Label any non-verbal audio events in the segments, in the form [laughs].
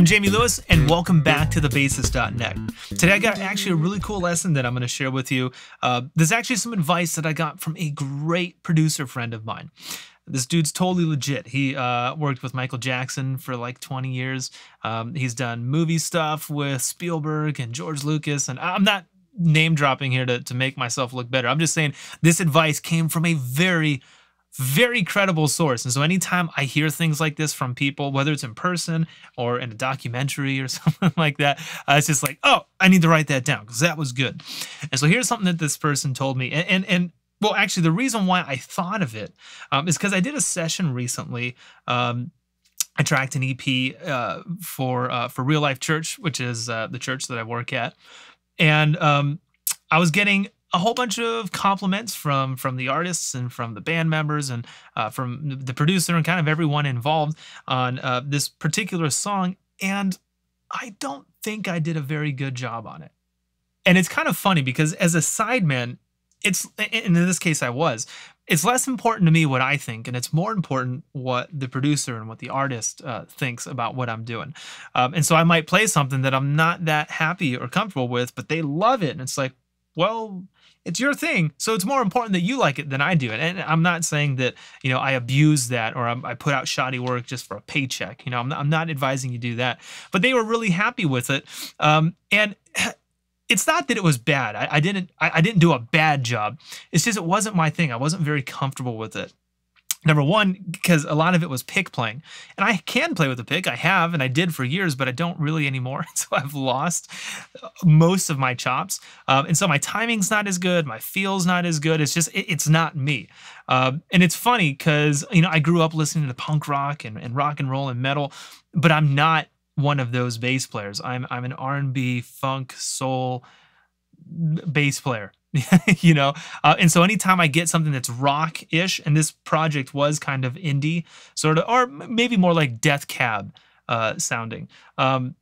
I'm Jayme Lewis, and welcome back to thebassist.net. Today, I got actually a really cool lesson that I'm going to share with you. Uh, there's actually some advice that I got from a great producer friend of mine. This dude's totally legit. He uh, worked with Michael Jackson for like 20 years. Um, he's done movie stuff with Spielberg and George Lucas, and I'm not name dropping here to, to make myself look better. I'm just saying this advice came from a very very credible source. And so anytime I hear things like this from people, whether it's in person or in a documentary or [laughs] something like that, uh, it's just like, oh, I need to write that down because that was good. And so here's something that this person told me. And, and, and well, actually, the reason why I thought of it um, is because I did a session recently. Um, I tracked an EP uh, for uh, for Real Life Church, which is uh, the church that I work at, and um, I was getting a whole bunch of compliments from from the artists and from the band members and uh, from the producer and kind of everyone involved on uh, this particular song. And I don't think I did a very good job on it. And it's kind of funny because as a sideman, it's and in this case I was. It's less important to me what I think, and it's more important what the producer and what the artist uh, thinks about what I'm doing. Um, and so I might play something that I'm not that happy or comfortable with, but they love it, and it's like, well, it's your thing. So it's more important that you like it than I do it. And I'm not saying that, you know, I abuse that or I'm, i put out shoddy work just for a paycheck. You know, I'm not, I'm not, advising you do that. But they were really happy with it. Um, and [clears throat] it's not that it was bad. I, I didn't I, I didn't do a bad job. It's just it wasn't my thing. I wasn't very comfortable with it. Number one, because a lot of it was pick playing. And I can play with a pick. I have, and I did for years, but I don't really anymore. [laughs] So I've lost uh, most of my chops. Um, and so my timing's not as good. My feel's not as good. It's just, it, it's not me. Uh, and it's funny because, you know, I grew up listening to punk rock and, and rock and roll and metal, but I'm not one of those bass players. I'm, I'm an R&B, funk, soul bass player. [laughs] you know uh, and so anytime i get something that's rock-ish and this project was kind of indie sort of or maybe more like death cab uh, sounding um,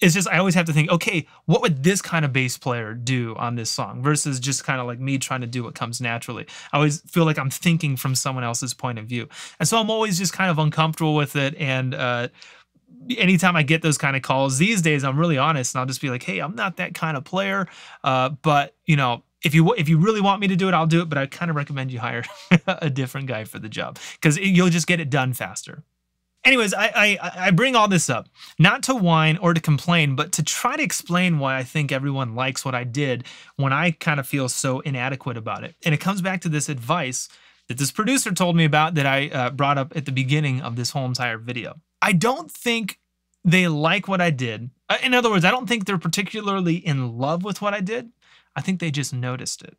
it's just i always have to think okay what would this kind of bass player do on this song versus just kind of like me trying to do what comes naturally i always feel like i'm thinking from someone else's point of view and so i'm always just kind of uncomfortable with it and uh, anytime I get those kind of calls these days, I'm really honest and I'll just be like, hey, I'm not that kind of player. Uh, but, you know, if you if you really want me to do it, I'll do it. But I kind of recommend you hire [laughs] a different guy for the job because you'll just get it done faster. Anyways, I, I I bring all this up not to whine or to complain, but to try to explain why I think everyone likes what I did when I kind of feel so inadequate about it. And it comes back to this advice that this producer told me about that I uh, brought up at the beginning of this whole entire video. I don't think they like what I did. Uh, in other words, I don't think they're particularly in love with what I did. I think they just noticed it.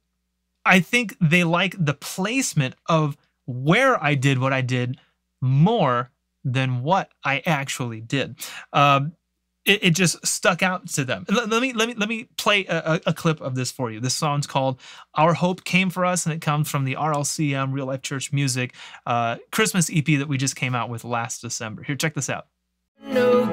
I think they like the placement of where I did what I did more than what I actually did. Um, it, it, just stuck out to them. Let, let, me let me let me play a, a, clip of this for you. This song's called "Our Hope Came for Us," and it comes from the RLCM Real Life Church Music uh, Christmas EP that we just came out with last December. Here, check this out. No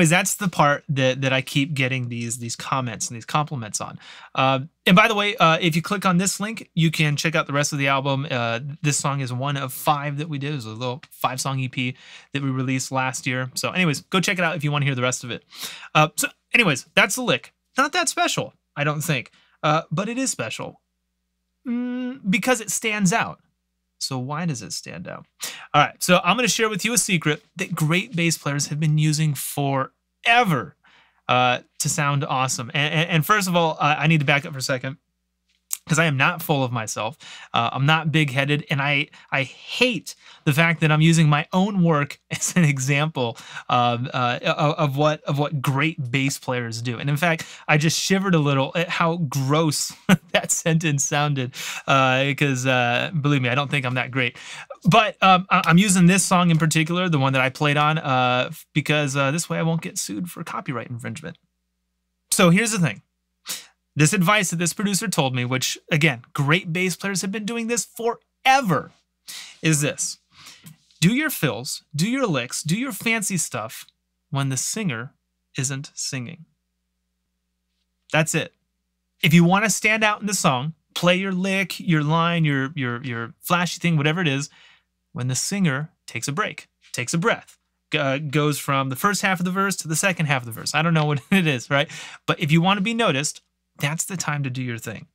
anyways that's the part that that i keep getting these these comments and these compliments on. Uh, and by the way uh, if you click on this link you can check out the rest of the album. Uh, this song is one of five that we did. It was a little five song ep that we released last year. So anyways go check it out if you want to hear the rest of it. Uh, so anyways that's the lick. Not that special i don't think. Uh, but it is special. Mm, because it stands out so why does it stand out? All right, so I'm going to share with you a secret that great bass players have been using forever uh, to sound awesome. And, and, and first of all, uh, I need to back up for a second because I am not full of myself. Uh, I'm not big-headed, and I I hate the fact that I'm using my own work [laughs] as an example of uh, of what of what great bass players do. And in fact, I just shivered a little at how gross [laughs] that sentence sounded because uh, uh, believe me, I don't think I'm that great. But um, I'm using this song in particular, the one that I played on, uh, because uh, this way I won't get sued for copyright infringement. So here's the thing. This advice that this producer told me, which again, great bass players have been doing this forever, is this. do your fills, do your licks, do your fancy stuff when the singer isn't singing. That's it. If you want to stand out in the song, play your lick, your line, your your your flashy thing, whatever it is, when the singer takes a break, takes a breath, uh, goes from the first half of the verse to the second half of the verse. I don't know [laughs] what it is, right? But if you want to be noticed, that's the time to do your thing.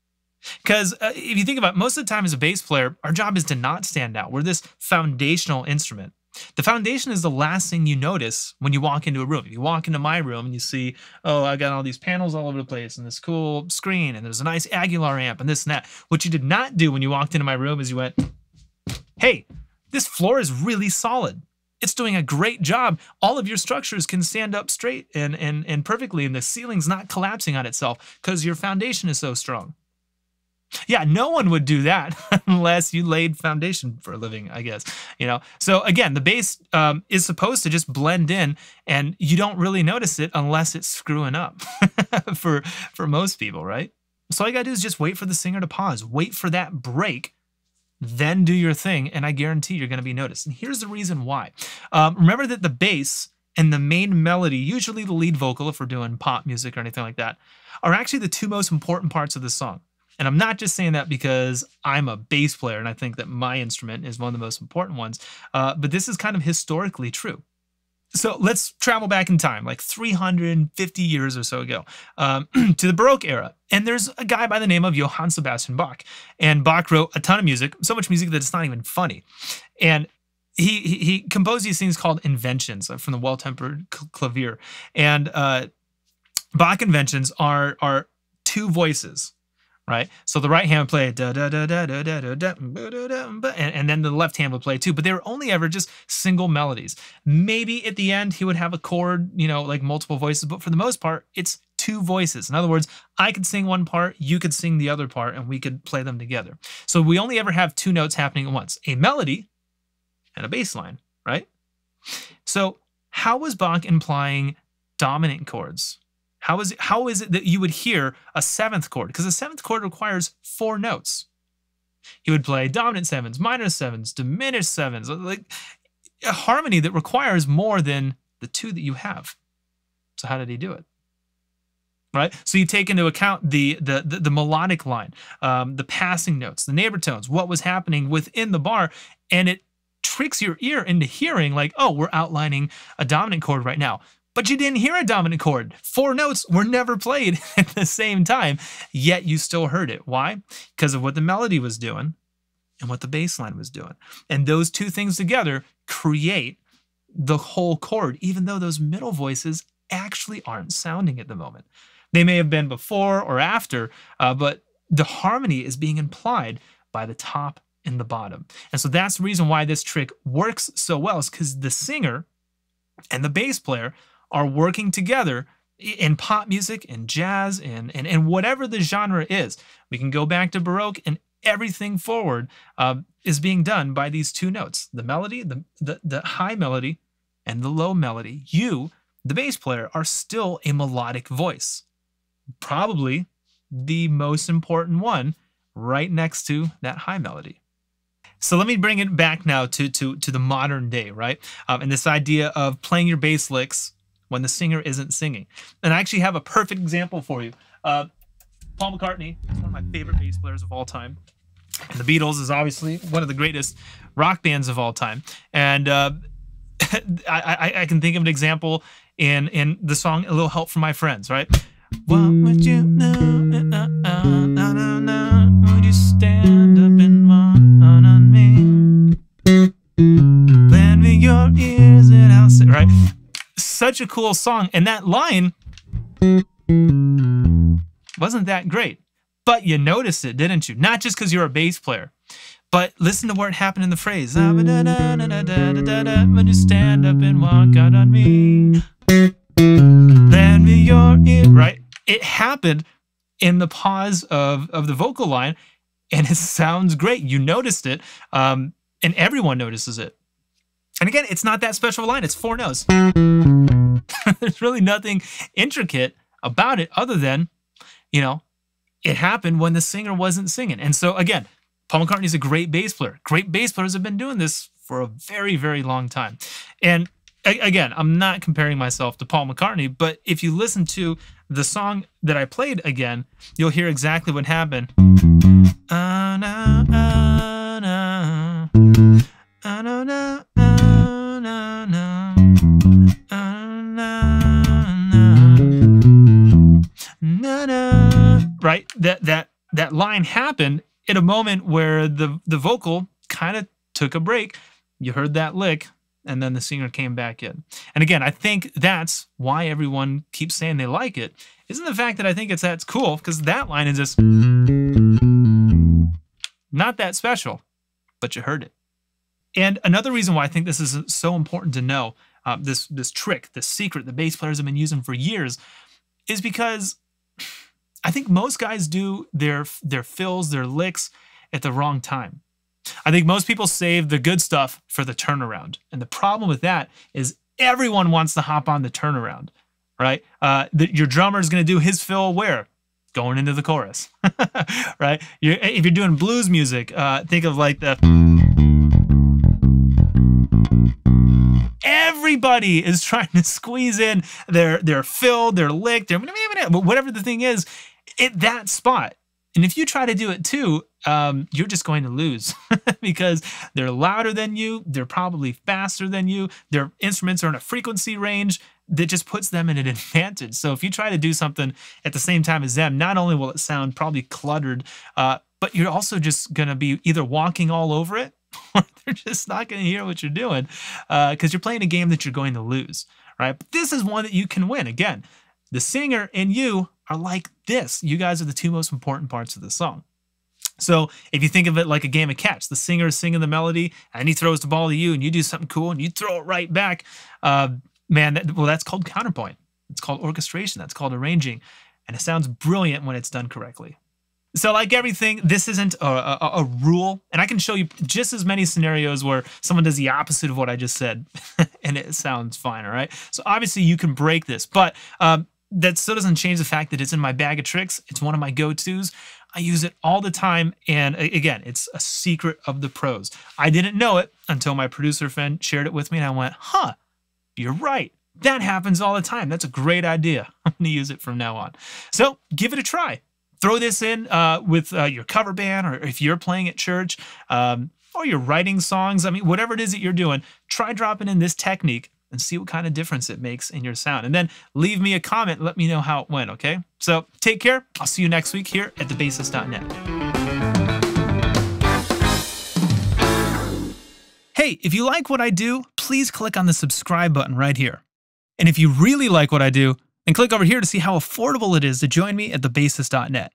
Because uh, if you think about it, most of the time as a bass player, our job is to not stand out. We're this foundational instrument. The foundation is the last thing you notice when you walk into a room. If you walk into my room and you see, oh, I got all these panels all over the place and this cool screen and there's a nice Aguilar amp and this and that. What you did not do when you walked into my room is you went, hey, this floor is really solid. It's doing a great job. All of your structures can stand up straight and, and, and perfectly, and the ceiling's not collapsing on itself because your foundation is so strong. Yeah, no one would do that [laughs] unless you laid foundation for a living, I guess. You know. So again, the base um, is supposed to just blend in, and you don't really notice it unless it's screwing up [laughs] for for most people, right? So all you gotta do is just wait for the singer to pause, wait for that break, then do your thing, and I guarantee you're gonna be noticed. And here's the reason why. Um, remember that the bass and the main melody, usually the lead vocal if we're doing pop music or anything like that, are actually the two most important parts of the song. And I'm not just saying that because I'm a bass player and I think that my instrument is one of the most important ones, uh, but this is kind of historically true. So let's travel back in time, like 350 years or so ago, um, [clears throat] to the Baroque era. And there's a guy by the name of Johann Sebastian Bach. And Bach wrote a ton of music, so much music that it's not even funny. And he, he, he composed these things called inventions from the well-tempered clavier. And uh, Bach inventions are, are two voices right? So the right hand would play da da da da da da da da and, and then the left hand would play too. But they were only ever just single melodies. Maybe at the end he would have a chord, you know, like multiple voices, but for the most part, it's two voices. In other words, I could sing one part, you could sing the other part, and we could play them together. So we only ever have two notes happening at once, a melody and a bass line, right? So how was Bach implying dominant chords? How is it, how is it that you would hear a seventh chord? Because a seventh chord requires four notes. He would play dominant sevens, minor sevens, diminished sevens, like a harmony that requires more than the two that you have. So how did he do it? Right. So you take into account the the the, the melodic line, um, the passing notes, the neighbor tones, what was happening within the bar, and it tricks your ear into hearing like, oh, we're outlining a dominant chord right now but you didn't hear a dominant chord. Four notes were never played [laughs] at the same time, yet you still heard it. Why? Because of what the melody was doing and what the bass line was doing. And those two things together create the whole chord, even though those middle voices actually aren't sounding at the moment. They may have been before or after, uh, but the harmony is being implied by the top and the bottom. And so that's the reason why this trick works so well, is because the singer and the bass player are working together in pop music and jazz and, and, and whatever the genre is. We can go back to Baroque and everything forward uh, is being done by these two notes the melody, the, the, the high melody, and the low melody. You, the bass player, are still a melodic voice. Probably the most important one right next to that high melody. So let me bring it back now to to to the modern day, right? Um, and this idea of playing your bass licks when the singer isn't singing. And I actually have a perfect example for you. Uh, Paul McCartney, one of my favorite bass players of all time. And the Beatles is obviously one of the greatest rock bands of all time. And uh, [laughs] I, I, I, can think of an example in in the song "A Little Help from My Friends," right? What would you know? Such a cool song. And that line wasn't that great. But you noticed it, didn't you? Not just because you're a bass player, but listen to it happened in the phrase. When you stand up and walk out on me, lend me your ear. Right? It happened in the pause of, of the vocal line, and it [laughs] sounds great. You noticed it, um, and everyone notices it. And again, it's not that special a line. It's four notes. [laughs] There's really nothing intricate about it other than, you know, it happened when the singer wasn't singing. And so again, Paul McCartney's a great bass player. Great bass players have been doing this for a very, very long time. And again, I'm not comparing myself to Paul McCartney, but if you listen to the song that I played again, you'll hear exactly what happened. That that that line happened in a moment where the the vocal kind of took a break. You heard that lick, and then the singer came back in. And again, I think that's why everyone keeps saying they like it. Isn't the fact that I think it's that's cool because that line is just not that special, but you heard it. And another reason why I think this is so important to know, uh, this this trick, this secret the bass players have been using for years, is because I think most guys do their their fills, their licks at the wrong time. I think most people save the good stuff for the turnaround. And the problem with that is everyone wants to hop on the turnaround, right? Uh, the, your drummer is going to do his fill where? Going into the chorus, [laughs] right? You're, if you're doing blues music, uh, think of like the. Everybody is trying to squeeze in their their fill, their lick, their whatever the thing is, at that spot. And if you try to do it too, um, you're just going to lose [laughs] because they're louder than you. They're probably faster than you. Their instruments are in a frequency range that just puts them in an [laughs] advantage. So if you try to do something at the same time as them, not only will it sound probably cluttered, uh, but you're also just going to be either walking all over it [laughs] or they're just not going to hear what you're doing because uh, you're playing a game that you're going to lose, right? But this is one that you can win. Again, the singer and you are like this. You guys are the two most important parts of the song. So if you think of it like a game of catch, the singer is singing the melody and he throws the ball to you and you do something cool and you throw it right back. Uh, man, that, well, that's called counterpoint. It's called orchestration. That's called arranging. And it sounds brilliant when it's done correctly. So like everything, this isn't a, a, a, rule. And I can show you just as many scenarios where someone does the opposite of what I just said [laughs] and it sounds fine, all right? So obviously you can break this, but um, that still doesn't change the fact that it's in my bag of tricks. It's one of my go-tos. I use it all the time. And again, it's a secret of the pros. I didn't know it until my producer friend shared it with me and I went, huh, you're right. That happens all the time. That's a great idea. [laughs] I'm going to use it from now on. So give it a try. Throw this in uh, with uh, your cover band or if you're playing at church um, or you're writing songs. I mean, whatever it is that you're doing, try dropping in this technique and see what kind of difference it makes in your sound. And then leave me a comment. Let me know how it went, okay? So take care. I'll see you next week here at thebassist.net. Hey, if you like what I do, please click on the subscribe button right here. And if you really like what I do, then click over here to see how affordable it is to join me at thebassist.net.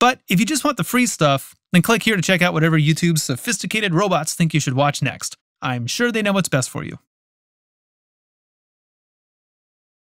But if you just want the free stuff, then click here to check out whatever YouTube's sophisticated robots think you should watch next. I'm sure they know what's best for you.